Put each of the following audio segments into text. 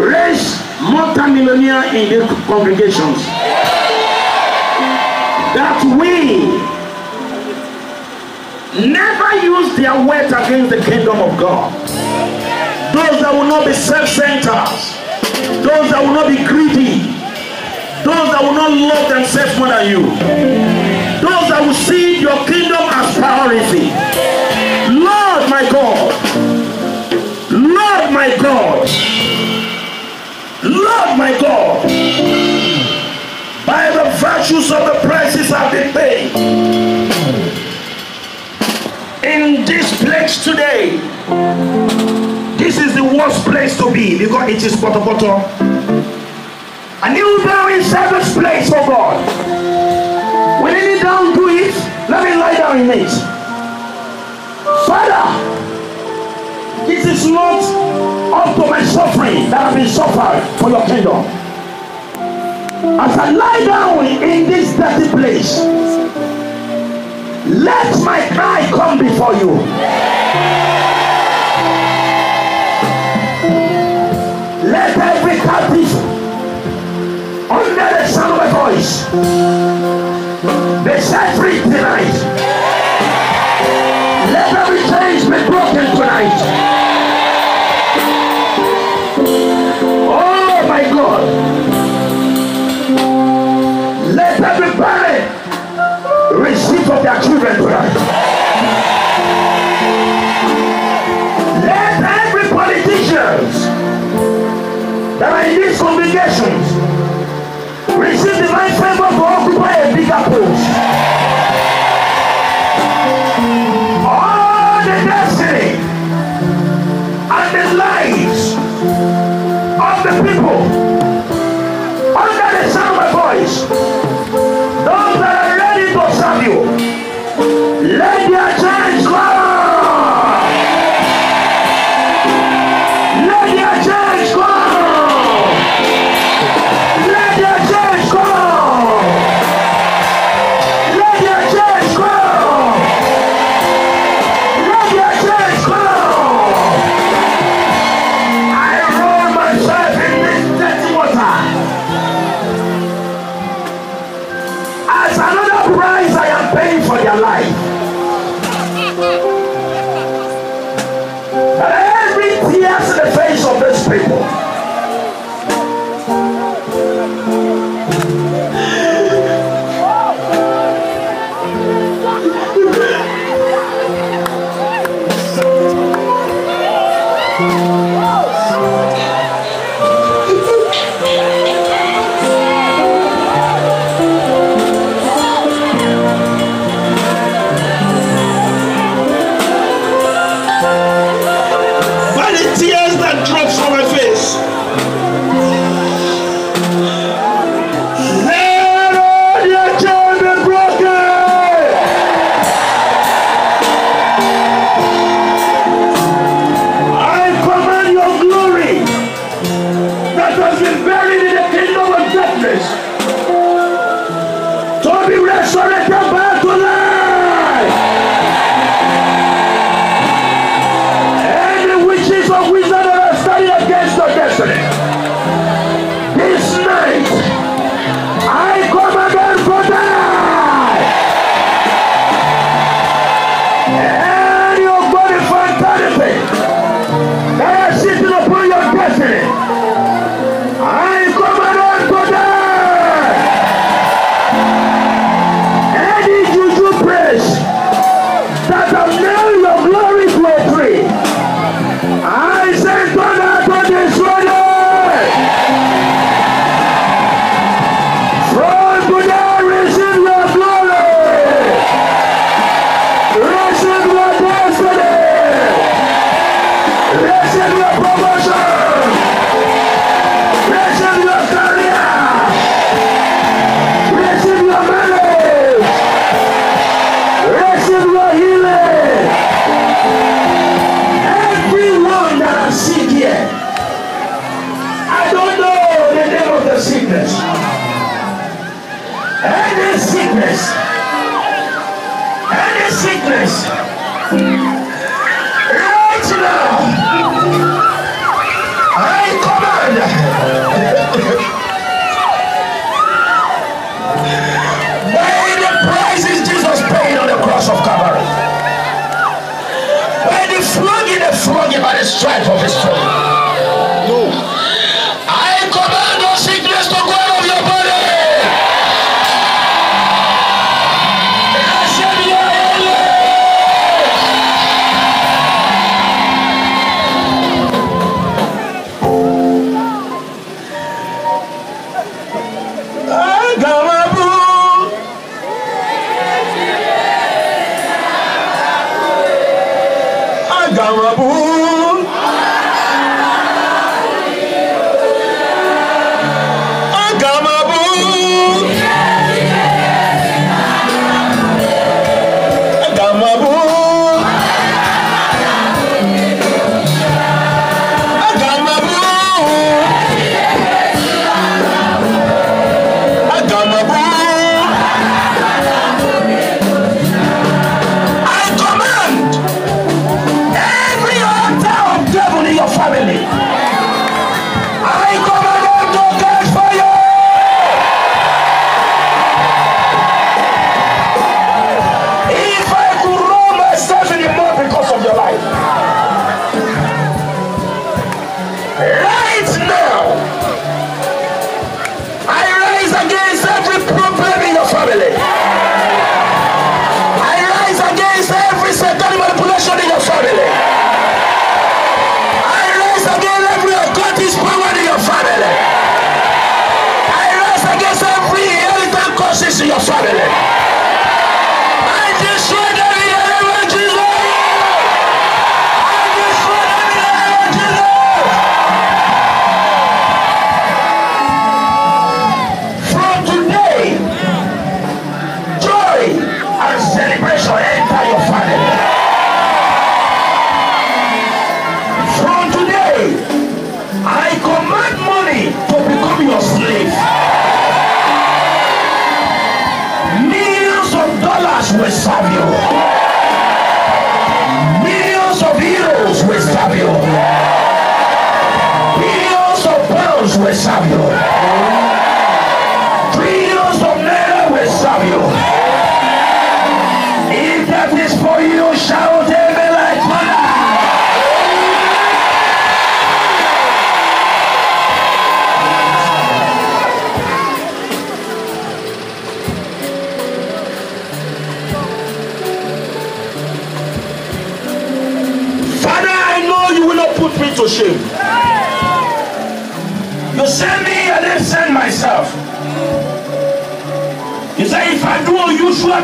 raise multimillionaire in the congregations. That we never use their wealth against the kingdom of God. Those that will not be self-centered, those that will not be greedy, those that will not love themselves more than you, those that will see your kingdom as priority. Lord my God, Lord my God, Lord my God, by the virtues of the prices I've been paid in this place today, this is the worst place to be because it is poto poto. And now in seventh place for God. When you down to it, let me lie down in it. Father, this is not up my suffering that I've been suffering for your kingdom. As I lie down in this dirty place, let my cry come before you. Let every captive under the sound of my voice be set free tonight. In these congregations receive divine favor to occupy a bigger post. The right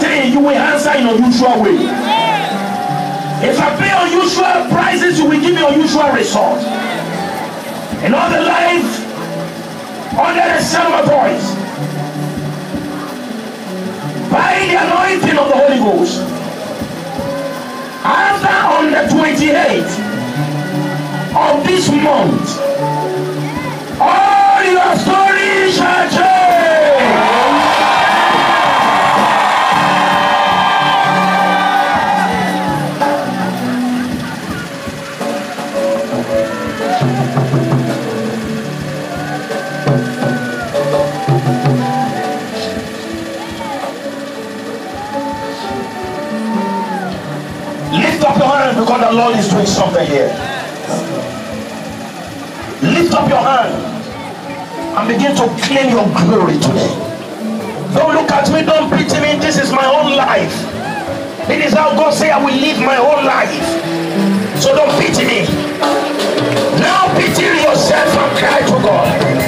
unusual you will answer in a unusual way. If I pay unusual prices, you will give me unusual result. In all the life under the sound of voice, by the anointing of the Holy Ghost, after on the 28th of this month, all your stories shall change. Hand because the Lord is doing something here. Lift up your hand and begin to claim your glory today. Don't look at me, don't pity me. This is my own life. It is how God say I will live my whole life. So don't pity me. Now pity yourself and cry to God.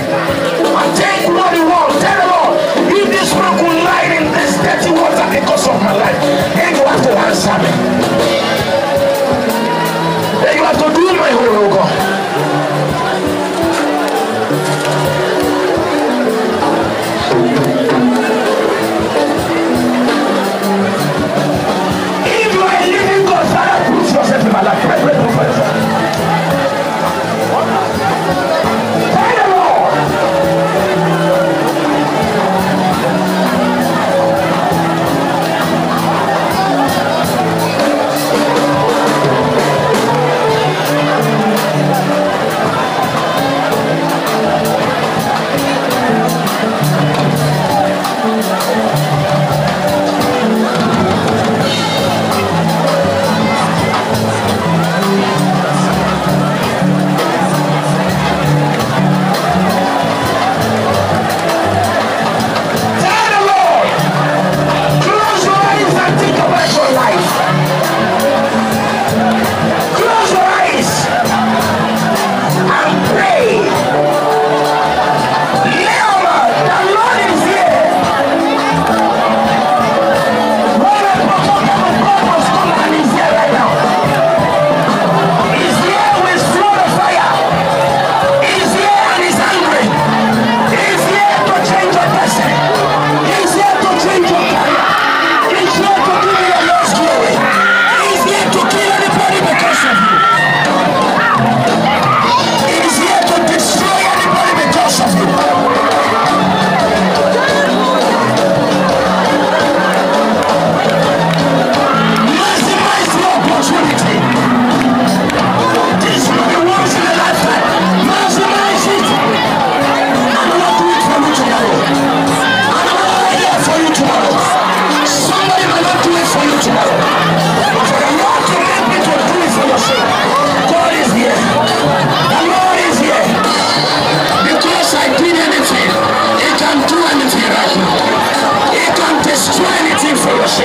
así.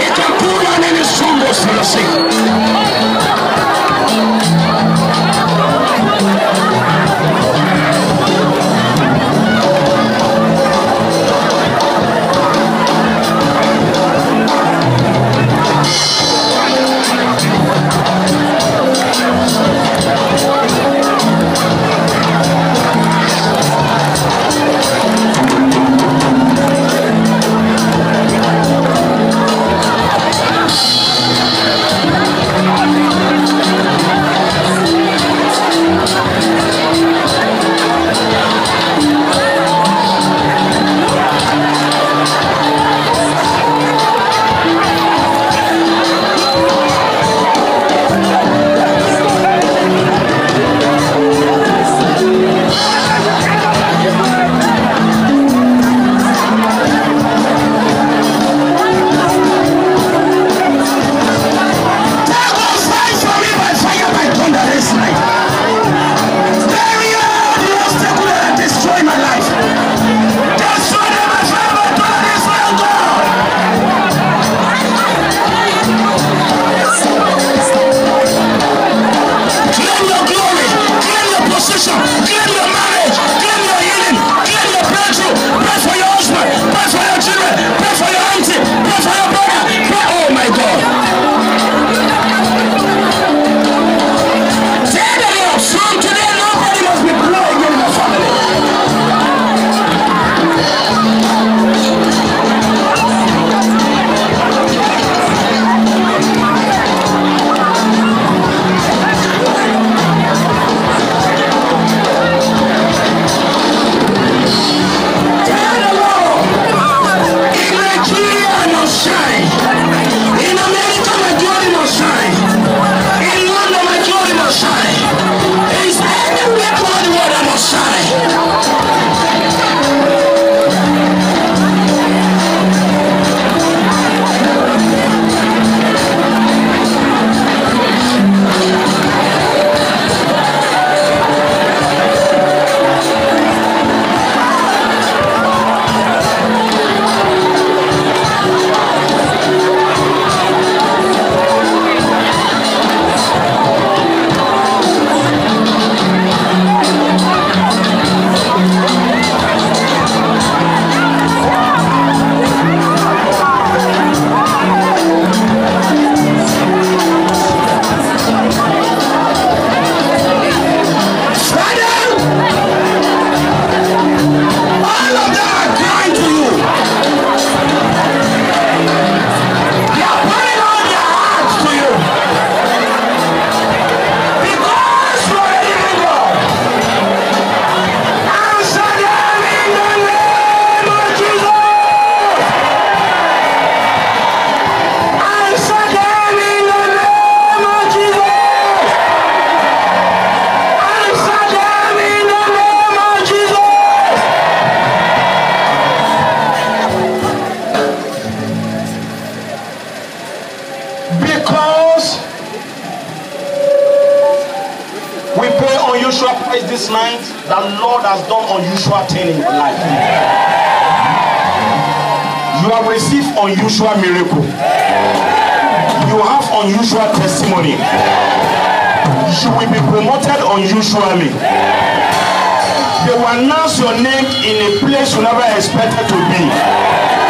Eyaculan en el sumo. Night, the Lord has done unusual thing in your life. You have received unusual miracle. You have unusual testimony. You will be promoted unusually. They will announce your name in a place you never expected to be.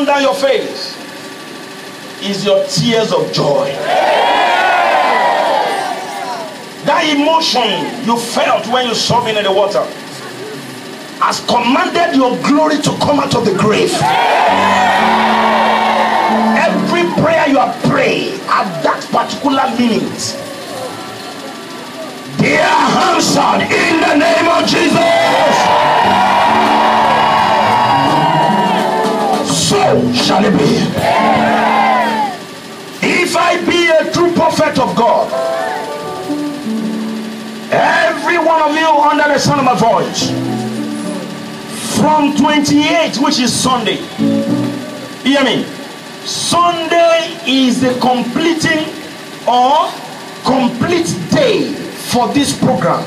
Run down your face is your tears of joy. That emotion you felt when you saw me in the water has commanded your glory to come out of the grave. Every prayer you have prayed at that particular minute, they are answered in the name of Jesus. Shall it be. If I be a true prophet of God, every one of you under the sound of my voice, from 28, which is Sunday, hear me. Sunday is the completing or complete day for this program.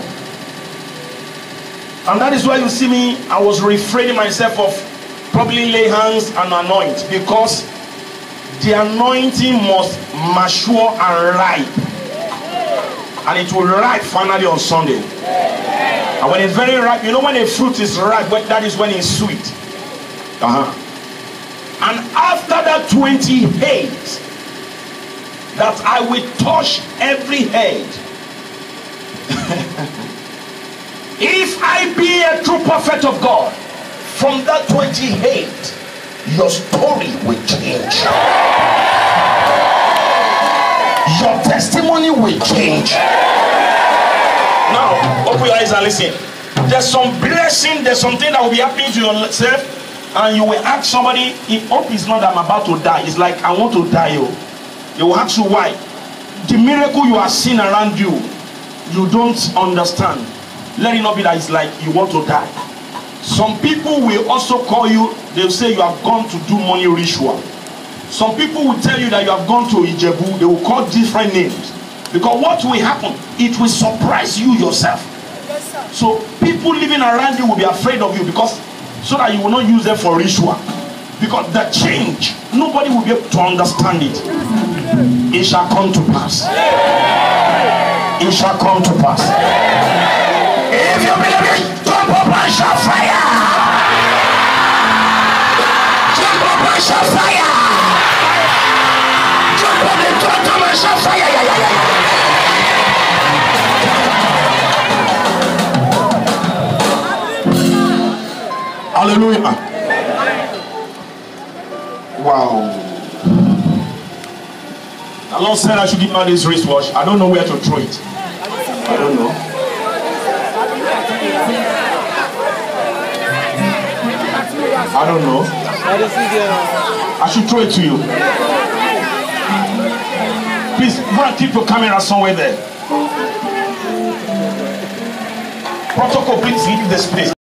And that is why you see me, I was refraining myself of probably lay hands and anoint because the anointing must mature and ripe. And it will ripe finally on Sunday. And when it's very ripe, you know when a fruit is ripe, but that is when it's sweet. Uh-huh. And after that 28, that I will touch every head. if I be a true prophet of God, from that 28, your story will change. Your testimony will change. Now, open your eyes and listen. There's some blessing, there's something that will be happening to yourself, and you will ask somebody, if hope is not that I'm about to die, it's like I want to die. Oh. They will ask you why. The miracle you are seeing around you, you don't understand. Let it not be that it's like you want to die. Some people will also call you, they'll say you have gone to do money ritual. Some people will tell you that you have gone to Ijebu, they will call different names. Because what will happen? It will surprise you yourself. So people living around you will be afraid of you because so that you will not use them for ritual. Because the change, nobody will be able to understand it. It shall come to pass. It shall come to pass. If you believe it, up fire. Jump up and shout fire. Jump up jump up and shout fire. Yeah, yeah, yeah. Hallelujah. Wow. The Lord said I should give out this wristwatch. I don't know where to throw it. I don't know. I don't know. I should throw it to you. Please go keep your camera somewhere there. Protocol, please leave this place.